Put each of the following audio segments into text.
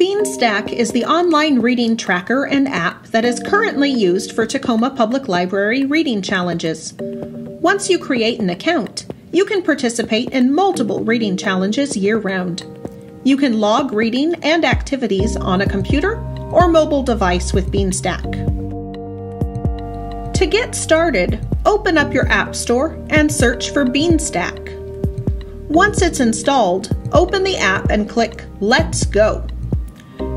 Beanstack is the online reading tracker and app that is currently used for Tacoma Public Library reading challenges. Once you create an account, you can participate in multiple reading challenges year round. You can log reading and activities on a computer or mobile device with Beanstack. To get started, open up your App Store and search for Beanstack. Once it's installed, open the app and click Let's Go.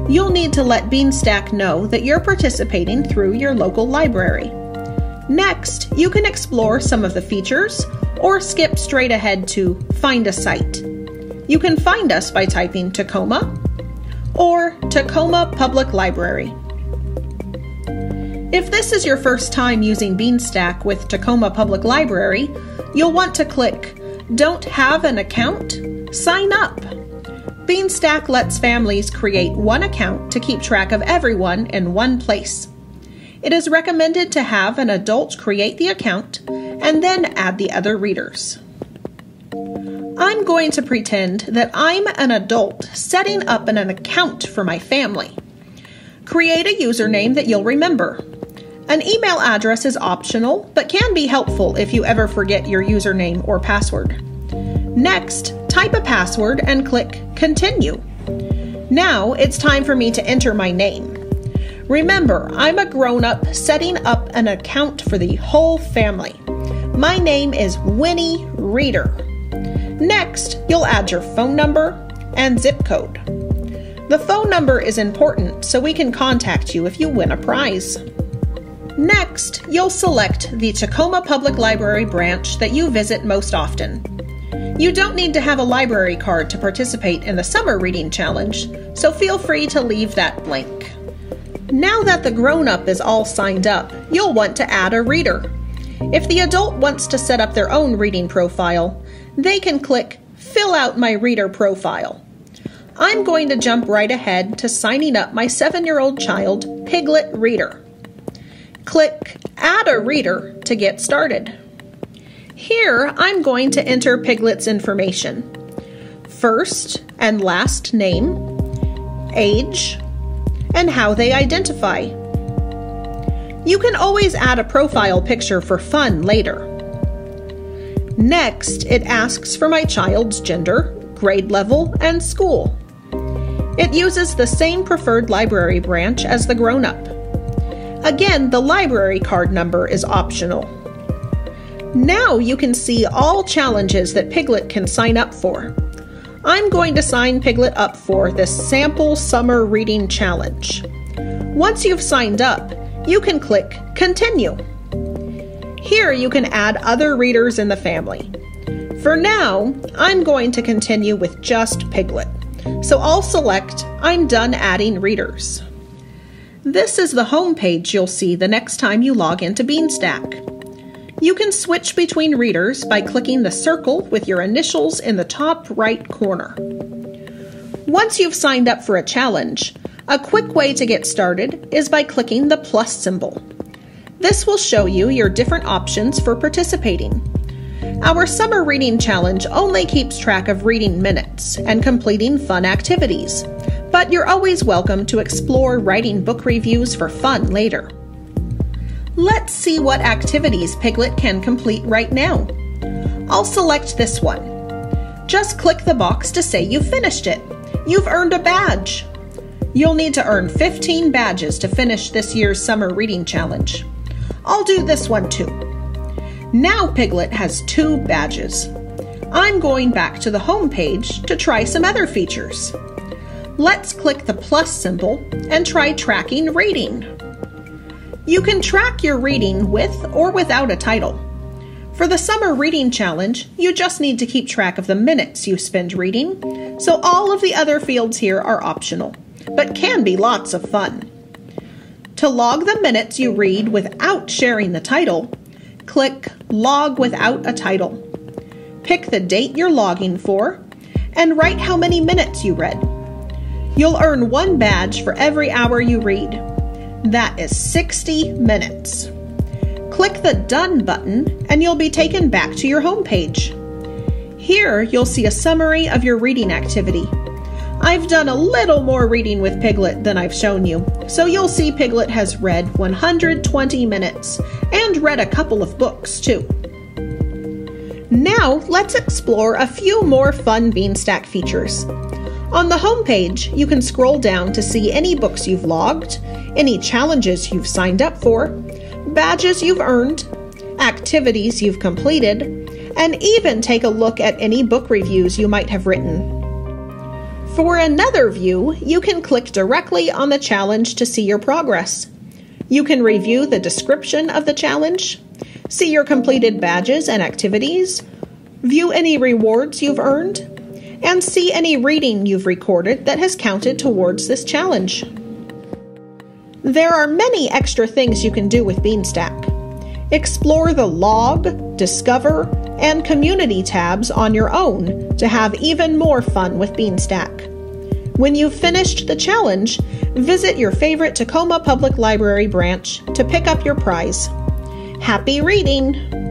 You'll need to let Beanstack know that you're participating through your local library. Next, you can explore some of the features or skip straight ahead to Find a Site. You can find us by typing Tacoma or Tacoma Public Library. If this is your first time using Beanstack with Tacoma Public Library, you'll want to click don't have an account? Sign up! Beanstack lets families create one account to keep track of everyone in one place. It is recommended to have an adult create the account and then add the other readers. I'm going to pretend that I'm an adult setting up an account for my family. Create a username that you'll remember. An email address is optional, but can be helpful if you ever forget your username or password. Next, type a password and click Continue. Now it's time for me to enter my name. Remember, I'm a grown up setting up an account for the whole family. My name is Winnie Reader. Next, you'll add your phone number and zip code. The phone number is important so we can contact you if you win a prize. Next, you'll select the Tacoma Public Library branch that you visit most often. You don't need to have a library card to participate in the Summer Reading Challenge, so feel free to leave that blank. Now that the grown up is all signed up, you'll want to add a reader. If the adult wants to set up their own reading profile, they can click Fill out my reader profile. I'm going to jump right ahead to signing up my seven year old child, Piglet Reader. Click Add a Reader to get started. Here, I'm going to enter Piglet's information first and last name, age, and how they identify. You can always add a profile picture for fun later. Next, it asks for my child's gender, grade level, and school. It uses the same preferred library branch as the grown up. Again, the library card number is optional. Now you can see all challenges that Piglet can sign up for. I'm going to sign Piglet up for the Sample Summer Reading Challenge. Once you've signed up, you can click Continue. Here you can add other readers in the family. For now, I'm going to continue with just Piglet, so I'll select I'm done adding readers. This is the home page you'll see the next time you log into Beanstack. You can switch between readers by clicking the circle with your initials in the top right corner. Once you've signed up for a challenge, a quick way to get started is by clicking the plus symbol. This will show you your different options for participating. Our summer reading challenge only keeps track of reading minutes and completing fun activities but you're always welcome to explore writing book reviews for fun later. Let's see what activities Piglet can complete right now. I'll select this one. Just click the box to say you finished it. You've earned a badge. You'll need to earn 15 badges to finish this year's summer reading challenge. I'll do this one too. Now Piglet has two badges. I'm going back to the home page to try some other features let's click the plus symbol and try tracking reading. You can track your reading with or without a title. For the Summer Reading Challenge, you just need to keep track of the minutes you spend reading, so all of the other fields here are optional, but can be lots of fun. To log the minutes you read without sharing the title, click Log Without a Title. Pick the date you're logging for and write how many minutes you read. You'll earn one badge for every hour you read. That is 60 minutes. Click the Done button and you'll be taken back to your home page. Here you'll see a summary of your reading activity. I've done a little more reading with Piglet than I've shown you, so you'll see Piglet has read 120 minutes and read a couple of books too. Now, let's explore a few more fun Beanstack features. On the homepage, you can scroll down to see any books you've logged, any challenges you've signed up for, badges you've earned, activities you've completed, and even take a look at any book reviews you might have written. For another view, you can click directly on the challenge to see your progress. You can review the description of the challenge, see your completed badges and activities, view any rewards you've earned, and see any reading you've recorded that has counted towards this challenge. There are many extra things you can do with Beanstack. Explore the Log, Discover, and Community tabs on your own to have even more fun with Beanstack. When you've finished the challenge, visit your favorite Tacoma Public Library branch to pick up your prize. Happy reading!